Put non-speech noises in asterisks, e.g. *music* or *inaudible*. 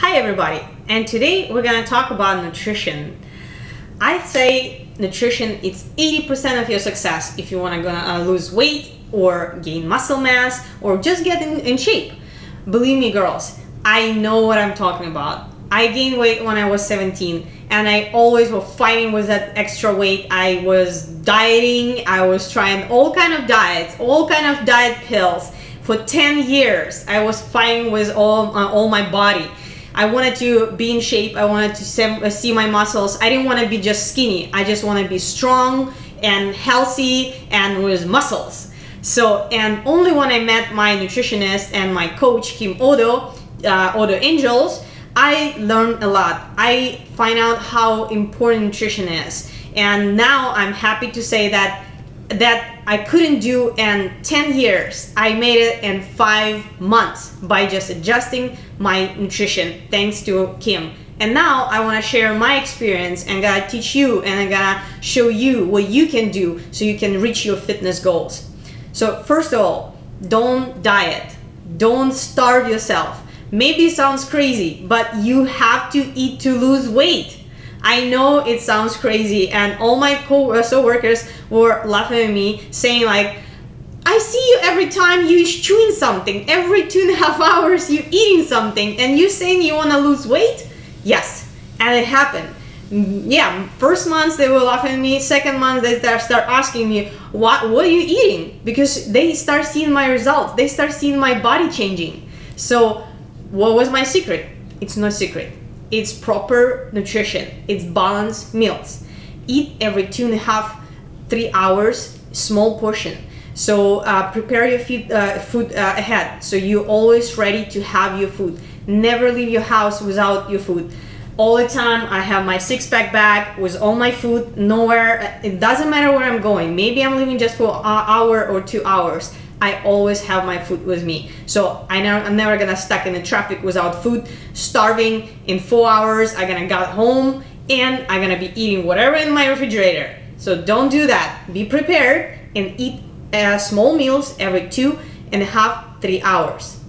Hi everybody, and today we're gonna talk about nutrition. I say nutrition is 80% of your success if you wanna uh, lose weight or gain muscle mass or just get in, in shape. Believe me girls, I know what I'm talking about. I gained weight when I was 17 and I always was fighting with that extra weight. I was dieting, I was trying all kind of diets, all kind of diet pills. For 10 years, I was fighting with all, uh, all my body. I wanted to be in shape. I wanted to uh, see my muscles. I didn't want to be just skinny. I just want to be strong and healthy and with muscles. So, and only when I met my nutritionist and my coach, Kim Oddo, uh, Oddo Angels, I learned a lot. I find out how important nutrition is. And now I'm happy to say that that I couldn't do in 10 years. I made it in five months by just adjusting my nutrition thanks to Kim. And now I want to share my experience and gonna teach you and I'm gonna show you what you can do so you can reach your fitness goals. So first of all, don't diet. Don't starve yourself Maybe sounds crazy, but you have to eat to lose weight. I know it sounds crazy, and all my co-workers were laughing at me, saying like, I see you every time you chewing something. Every two and a half *laughs* hours you eating something, and you saying you want to lose weight? Yes, and it happened. Mm, yeah, first months they were laughing at me. Second month they start asking me, "What? What are you eating?" Because they start seeing my results. They start seeing my body changing. So what was my secret? It's no secret. It's proper nutrition. It's balanced meals. Eat every two and a half, three hours, small portion. So uh, prepare your food, uh, food uh, ahead. So you're always ready to have your food. Never leave your house without your food. All the time, I have my six pack bag with all my food. Nowhere, it doesn't matter where I'm going. Maybe I'm leaving just for an hour or two hours. I always have my food with me. So I I'm never gonna stuck in the traffic without food, starving in four hours. I'm gonna get home and I'm gonna be eating whatever in my refrigerator. So don't do that. Be prepared and eat uh, small meals every two and a half, three hours.